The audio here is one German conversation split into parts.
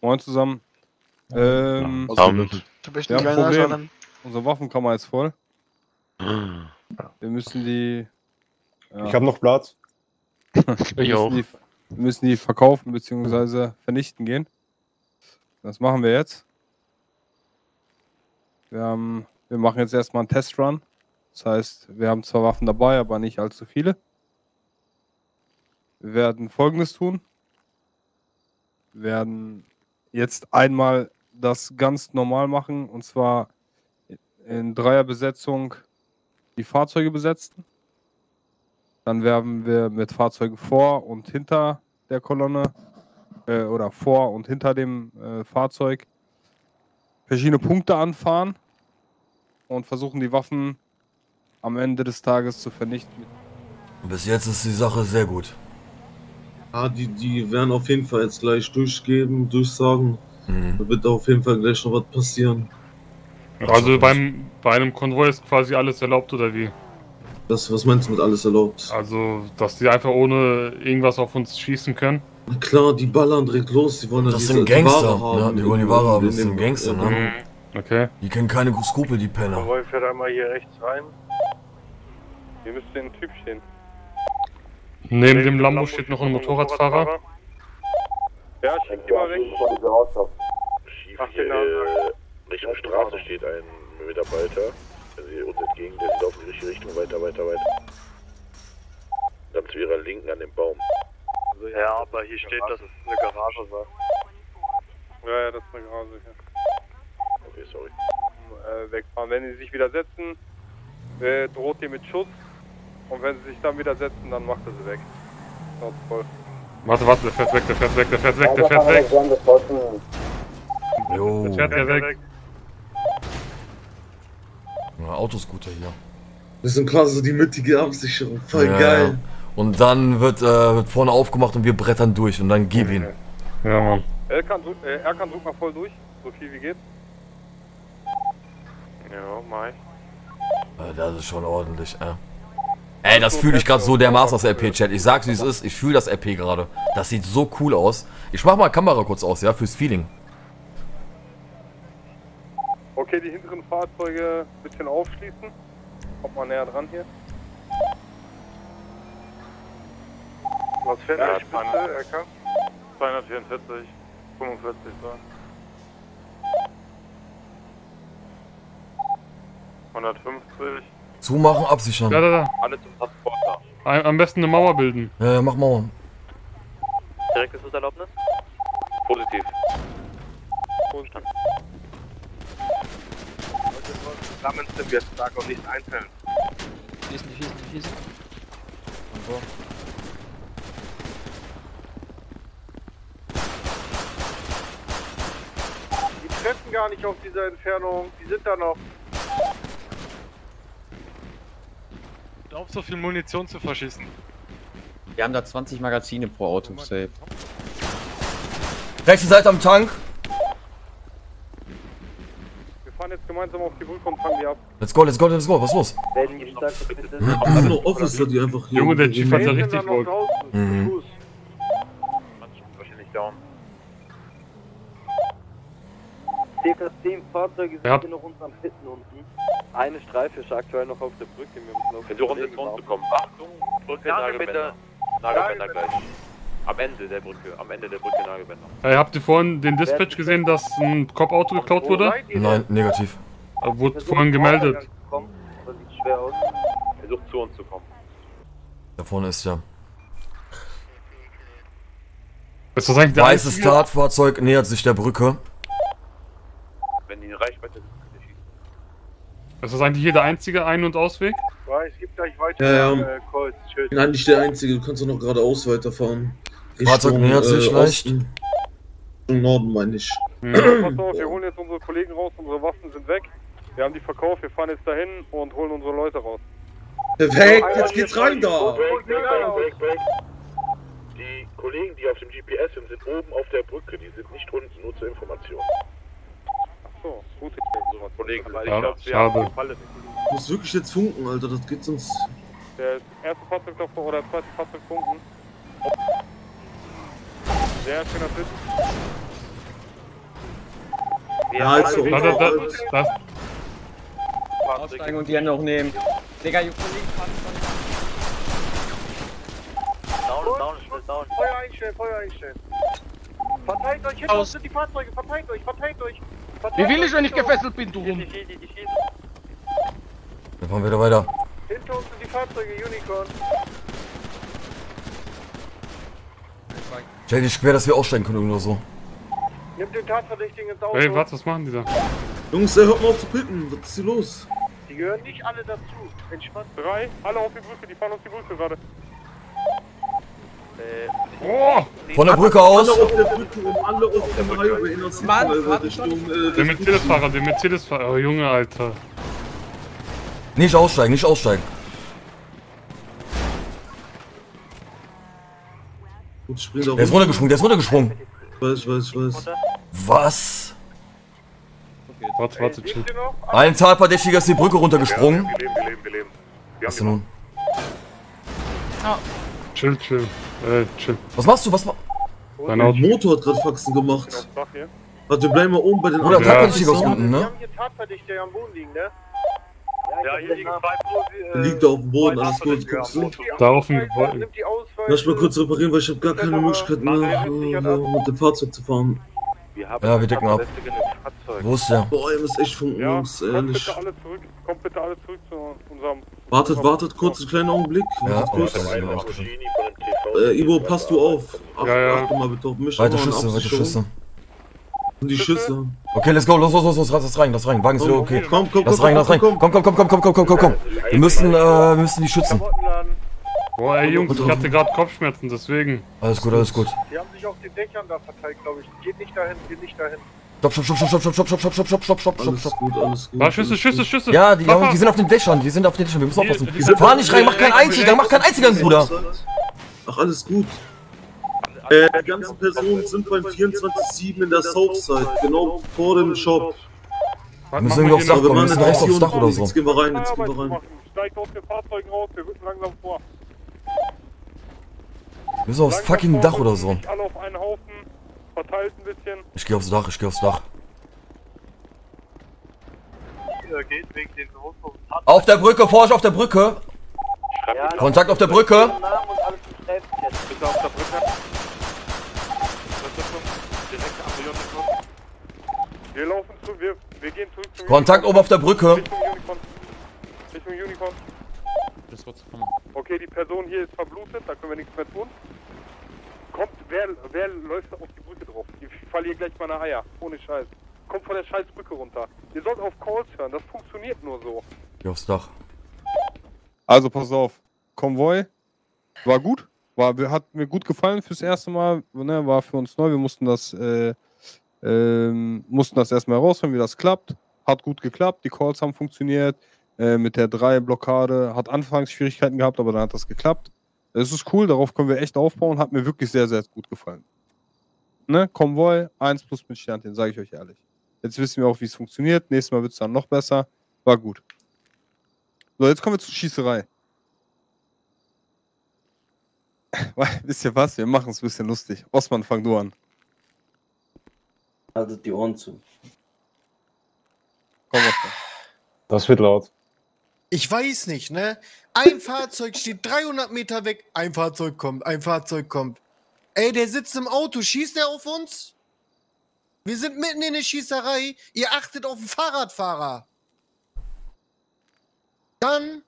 Moin zusammen. Ähm, Abend. Du bist Ja, ein kleiner Problem. Unsere Waffenkammer ist voll. Wir müssen die. Ja, Ich habe noch Platz. wir Ich müssen auch. Die, wir müssen die verkaufen bzw. vernichten gehen. Das machen wir jetzt. Wir, haben, wir machen jetzt erstmal einen Testrun. Das heißt, wir haben zwar Waffen dabei, aber nicht allzu viele. Wir werden folgendes tun. Wir werden jetzt einmal das ganz normal machen und zwar in Dreierbesetzung die Fahrzeuge besetzen. Dann werden wir mit Fahrzeugen vor und hinter der Kolonne äh, oder vor und hinter dem äh, Fahrzeug verschiedene Punkte anfahren und versuchen die Waffen am Ende des Tages zu vernichten. Bis jetzt ist die Sache sehr gut. Ah, die, die werden auf jeden Fall jetzt gleich durchgeben, durchsagen. Mhm. Da wird auf jeden Fall gleich noch was passieren. Also beim, bei einem Konvoi ist quasi alles erlaubt oder wie? Das, was meinst du mit alles erlaubt? Also, dass die einfach ohne irgendwas auf uns schießen können. Na klar, die ballern direkt los, die wollen ja Das diese sind Gangster, Ware haben. ja, die wollen die Ware haben, das sind Gangster, ne? Okay. Die kennen keine Skrupel, die Penner. Konvoi fährt einmal hier rechts rein. Hier müsste ein Typ stehen. Neben dem Lambo steht noch ein Motorradfahrer. Ja, schick die mal weg. Schief Ach, hier genau. äh, Richtung Straße steht ein Mitarbeiter. Sieht uns entgegen, der sieht auf die richtige Richtung weiter, weiter, weiter. Dann zu ihrer Linken an dem Baum. Ja, aber hier steht, dass es eine Garage sei. Ja, ja, das ist eine Garage. Ja. Okay, sorry. Äh, wegfahren. Wenn sie sich wieder setzen, äh, droht ihr mit Schuss. Und wenn sie sich dann wieder setzen, dann macht er sie weg. Voll. Warte, warte, der fährt weg, der fährt weg, der fährt weg, der fährt weg. Jo. Der fährt ja weg. Ja, Autoscooter hier. Das sind quasi so die mittige Absicherung. Voll Ja, geil. Und dann wird, äh, wird vorne aufgemacht und wir brettern durch und dann gib ihn. Ja, Mann. Er kann, äh, er kann drück mal voll durch. So viel wie geht. Ja, Mai. Äh, Das ist schon ordentlich, äh. Ey, das fühle ich gerade so dermaßen aus RP-Chat. Ich sag's wie es ist, ich fühle das RP gerade. Das sieht so cool aus. Ich mach mal Kamera kurz aus, ja, fürs Feeling. Okay, die hinteren Fahrzeuge ein bisschen aufschließen. Kommt mal näher dran hier. Was fährt Ja, euch bitte, LK? 244, 45 so. 150. Zumachen, absichern. Da, da, da. Alle zum Transporter. Am besten eine Mauer bilden. Ja, ja, mach mal. Direktes Erlaubnis? Positiv. Verstanden. Zusammen sind wir stark und nicht einzeln. Schießen, schießen, schießen. Die treffen gar nicht auf dieser Entfernung. Die sind da noch. Auf so viel Munition zu verschießen. Wir haben da 20 Magazine pro Auto, safe. Rechte Seite am Tank. Wir fahren jetzt gemeinsam auf die Brücke und fangen die ab. Let's go, let's go, let's go. Was ist los? Sind nur Officer, die einfach hier. Junge, der Chief hat ja richtig da noch Bock. Mhm. Wahrscheinlich down. Circa 10 Fahrzeuge Ja. sind hier noch unten am Pitten unten. Eine Streife ist aktuell noch auf der Brücke. Wir müssen auf Versuchen die ins Mond zu kommen. Achtung, Brücke, Nagelbänder. Nagelbänder gleich. Am Ende der Brücke, am Ende der Brücke Nagelbänder. Hey, habt ihr vorhin den Dispatch gesehen, dass ein Cop-Auto geklaut Wo wurde? Nein, negativ. Äh, Wurde vorhin gemeldet. Kommen, das sieht schwer aus. Versucht zu uns zu kommen. Da vorne ist ja. Ist das eigentlich der Weißes? Tatfahrzeug nähert sich der Brücke. Wenn die Reichweite schießen. Ist das eigentlich hier der einzige Ein- und Ausweg? Ja, es gibt gleich weiter Ja, ja. äh, Calls. Tschüss. Ich bin eigentlich der Einzige, du kannst doch noch geradeaus weiterfahren. Fahrzeug nähert sich leicht. Richtung Norden meine ich. Pass auf, wir holen jetzt unsere Kollegen raus, unsere Waffen sind weg. Wir haben die verkauft, wir fahren jetzt dahin und holen unsere Leute raus. Perfekt, jetzt geht's rein da! Break, break, break, break, break. Die Kollegen, die auf dem GPS sind, sind oben auf der Brücke. Die sind nicht unten, nur zur Information. So, gute Kollegen, weil ich glaube, wir haben Falle. Du musst wirklich jetzt funken, Alter, das geht sonst. Der erste Fahrzeug davor oder zweite Fahrzeug funken. Sehr schöner Sitz. Ja, also, Da, da, da, das, Aussteigen und die Hände hochnehmen. Digga, you Kollegen, fahren Down, down, schnell down. Feuer einstellen, Feuer einstellen. Verteilt euch, hinter uns sind die Fahrzeuge, verteilt euch, verteilt euch. Wie will ich, wenn ich gefesselt bin, du rum? Wir fahren wieder weiter. Hinter uns sind die Fahrzeuge, Unicorn. Stell dich quer, dass wir aussteigen können oder so. Nimmt den Tatverdächtigen ins Auto. ey, was, was machen die da? Jungs, ey, hört mal auf zu pitten. Was ist hier los? Die gehören nicht alle dazu. Entspannt. Drei, alle auf die Brücke, die fahren uns die Brücke gerade. Oh! Von der Brücke aus. der Mercedes-Fahrer, der Mercedes-Fahrer. Oh, Junge, Alter. Nicht aussteigen, nicht aussteigen. Gut, spring da Der ist runtergesprungen, der ist runtergesprungen. Weiß, weiß, weiß. Was? Warte, warte, chill. Ein Tatverdächtiger ist die Brücke runtergesprungen. Wir leben, wir leben, wir leben. Wir Was denn nun? Chill, chill. Äh, chill. Was machst du? Was ma Dein Der Auto. Motor hat gerade Faxen gemacht. Warte, wir bleiben mal oben bei den anderen. Tatverdächtiger aus Faxen. unten, Wir ne? haben hier am Boden liegen, ne? Ja, hier liegen zwei Der liegt da auf dem Boden, alles gut, guckst du? Da auf dem Ausweise. Lass mal kurz reparieren, weil ich habe gar keine Möglichkeit mehr, äh, mit dem Fahrzeug zu fahren. Ja, wir decken ab. Wo ist der? Boah, ihr müsst echt funken, Ja, Jungs, ehrlich. bitte alle zurück. Kommt bitte alle zurück zu unserem... Wartet, wartet kurz, einen kleinen Augenblick. Ja, Wartet kurz. ja, Äh, Ivo, passt du auf. Ach, Ja, ja. Achte mal bitte auf mich. Weiter Schüsse, weiter. Schüsse. Und die Schüsse. Okay, let's go, los, los, los, los, lass rein, lass rein. Wagen ist wieder okay. Komm, komm, Lass komm, rein, lass rein. komm, Komm, komm, komm, komm, komm, komm, komm, komm, komm. Wir müssen, äh, wir müssen die schützen. Boah, ey, Jungs, ich hatte gerade Kopfschmerzen, deswegen. Alles gut, alles gut. Die haben sich auf den Dächern da verteilt, glaube ich. Geht nicht dahin, geht nicht dahin. Stopp, stopp, stopp, stopp, stopp, stopp, stopp, stopp, stopp, stopp, stopp, stopp, stopp, Alles stopp. gut, alles gut. Da, Schüsse, Schüsse. Schüsse. Ja, die, die sind auf den Dächern, die sind auf den Dächern, wir müssen aufpassen. Fahr nicht rein, mach keinen einzigen, mach keinen einzigen, Bruder. Ach, alles gut. Äh, die ganzen Personen sind beim 24-7 in der Southside, genau vor dem Shop. Was müssen aufs wir Dach wir wir müssen aufs. Dach oder so. Jetzt gehen wir rein, jetzt gehen wir rein. Steigt aus den Fahrzeugen raus, wir rücken langsam vor. Wir müssen aufs fucking Dach oder so. Alle auf einen Haufen, verteilt ein bisschen. Ich geh aufs Dach, ich geh aufs Dach. Auf der Brücke, Forsch auf der Brücke. Ja, Kontakt auf der Brücke. Sträfchen. Bitte auf der Brücke. Wir laufen zu, wir, wir gehen zurück zum Kontakt oben auf der Brücke. Richtung Unicorn. Richtung Unicorn. Okay, die Person hier ist verblutet, da können wir nichts mehr tun. Kommt, wer, wer läuft auf die Brücke drauf? Ich verliere gleich meine Eier, ohne Scheiß. Kommt von der scheiß Brücke runter. Ihr sollt auf Calls hören, das funktioniert nur so. Geh aufs Dach. Also pass auf, Konvoi war gut, war, hat mir gut gefallen fürs erste Mal, ne, war für uns neu, wir mussten das, äh, ähm, mussten das erstmal herausfinden, wie das klappt. Hat gut geklappt, die Calls haben funktioniert, äh, mit der 3-Blockade hat anfangs Schwierigkeiten gehabt, aber dann hat das geklappt. Es ist cool, darauf können wir echt aufbauen, hat mir wirklich sehr, sehr gut gefallen. Ne, Konvoi, 1 plus mit Sternchen, sage ich euch ehrlich. Jetzt wissen wir auch, wie es funktioniert, nächstes Mal wird es dann noch besser, war gut. So, jetzt kommen wir zur Schießerei. Weil, Wisst ihr was? Wir machen es ein bisschen lustig. Osman, fang du an. Haltet die Ohren zu. Komm, Osman. Das wird laut. Ich weiß nicht, ne? Ein Fahrzeug steht 300 Meter weg, ein Fahrzeug kommt, ein Fahrzeug kommt. Ey, der sitzt im Auto, schießt er auf uns? Wir sind mitten in der Schießerei, ihr achtet auf den Fahrradfahrer. Dann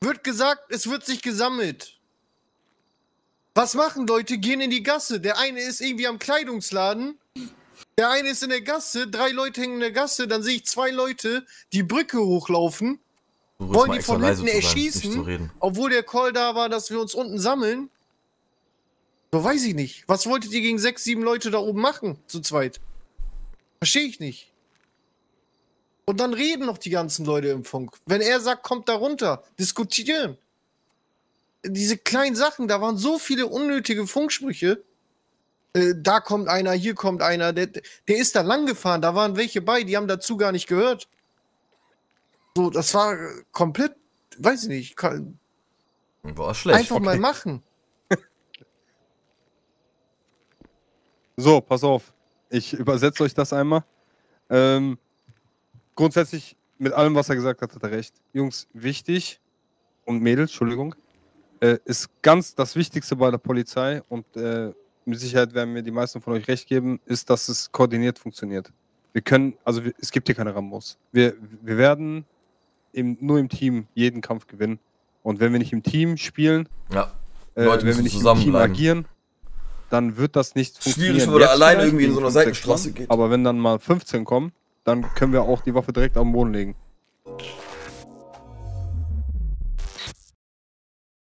wird gesagt, es wird sich gesammelt. Was machen Leute? Gehen in die Gasse. Der eine ist irgendwie am Kleidungsladen. Der eine ist in der Gasse, drei Leute hängen in der Gasse, dann sehe ich zwei Leute die Brücke hochlaufen. Wollen die von hinten erschießen, obwohl der Call da war, dass wir uns unten sammeln? So weiß ich nicht. Was wolltet ihr gegen sechs, sieben Leute da oben machen, zu zweit? Verstehe ich nicht. Und dann reden noch die ganzen Leute im Funk. Wenn er sagt, kommt da runter, diskutieren. Diese kleinen Sachen, da waren so viele unnötige Funksprüche. Äh, da kommt einer, hier kommt einer. Der, der ist da lang gefahren, da waren welche bei, die haben dazu gar nicht gehört. So, das war komplett, weiß ich nicht, kann, War schlecht. einfach mal machen. So, pass auf. Ich übersetze euch das einmal. Ähm, grundsätzlich, mit allem, was er gesagt hat, hat er recht. Jungs, wichtig und Mädels, Entschuldigung, äh, ist ganz das Wichtigste bei der Polizei und äh, mit Sicherheit werden mir die meisten von euch recht geben, ist, dass es koordiniert funktioniert. Wir können, also wir, es gibt hier keine Rambos. Wir, wir werden im, nur im Team jeden Kampf gewinnen. Und wenn wir nicht im Team spielen, Ja. äh, Leute wenn wir nicht im Team agieren, dann wird das nicht funktionieren. Schwierig, wenn man alleine irgendwie in so einer Seitenstraße geht. Aber wenn dann mal 15 kommen, dann können wir auch die Waffe direkt am Boden legen.